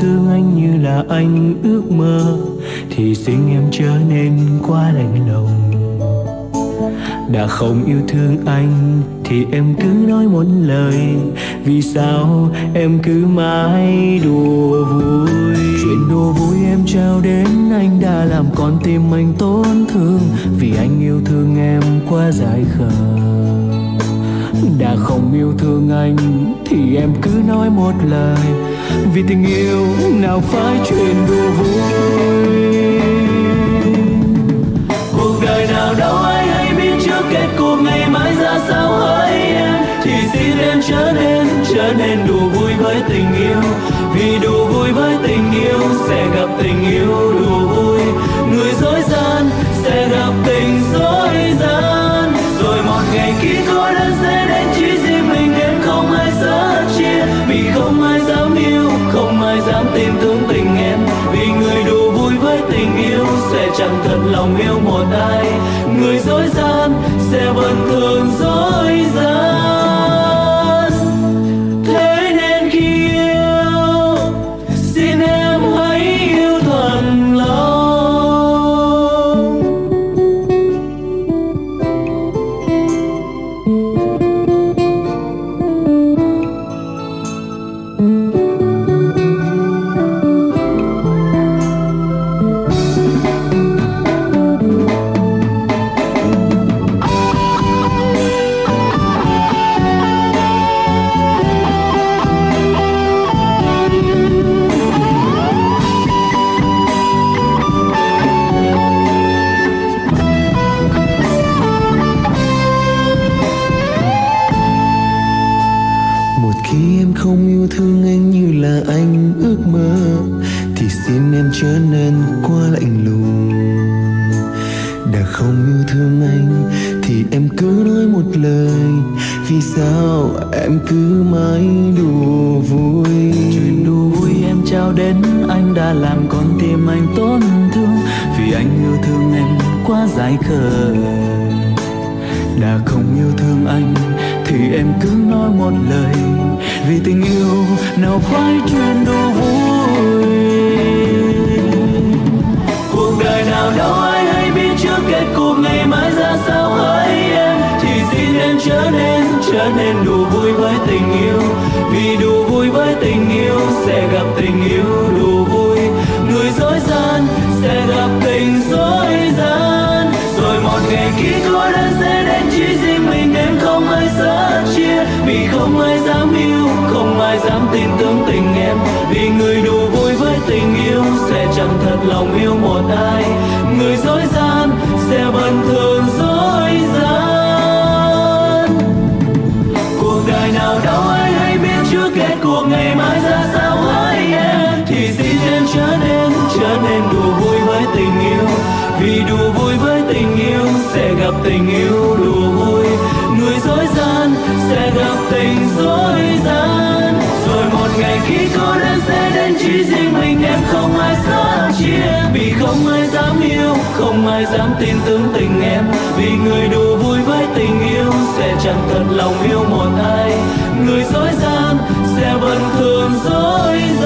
thương anh như là anh ước mơ, thì xin em trở nên quá lạnh lùng. Đã không yêu thương anh thì em cứ nói một lời, vì sao em cứ mãi đùa vui? Chuyện đùa vui em trao đến anh đã làm con tim anh tổn thương, vì anh yêu thương em quá dài khờ. Đã không yêu thương anh thì em cứ nói một lời vì tình yêu nào phải chuyện đùa vui. Cuộc đời nào đâu ai hay biết trước kết cục ngày mai ra sao hỡi em. Thì xin em trở nên trở nên đùa vui với tình yêu. Vì đùa vui với tình yêu sẽ gặp tình yêu đùa vui. Người dối gian ai dám tin tưởng tình em? Vì người đủ vui với tình yêu, sẽ chẳng thật lòng yêu một ai. Người dối gian sẽ em trở nên quá lạnh lùng. Đã không yêu thương anh thì em cứ nói một lời. Vì sao em cứ mãi đùa vui? Chuyện đùa vui em trao đến, anh đã làm con tim anh tổn thương. Vì anh yêu thương em quá dại khờ. Đã không yêu thương anh thì em cứ nói một lời. Vì tình yêu nào phải chuyện đùa nên đủ vui với tình yêu. Vì đủ vui với tình yêu sẽ gặp tình yêu đủ vui. Người dối gian sẽ gặp tình dối gian. Rồi một ngày khi cô đơn sẽ đến chỉ riêng mình em không ai sẻ chia. Vì không ai dám yêu, không ai dám tin tưởng tình em. Vì người đủ vui với tình yêu sẽ chẳng thật lòng yêu một ai. Người dối gian sẽ vẫn thường tình dối gian. Rồi một ngày khi cô đơn sẽ đến chỉ riêng mình, em không ai sẻ chia. Vì không ai dám yêu, không ai dám tin tưởng tình em. Vì người đủ vui với tình yêu, sẽ chẳng thật lòng yêu một ai. Người dối gian sẽ vẫn thường dối gian.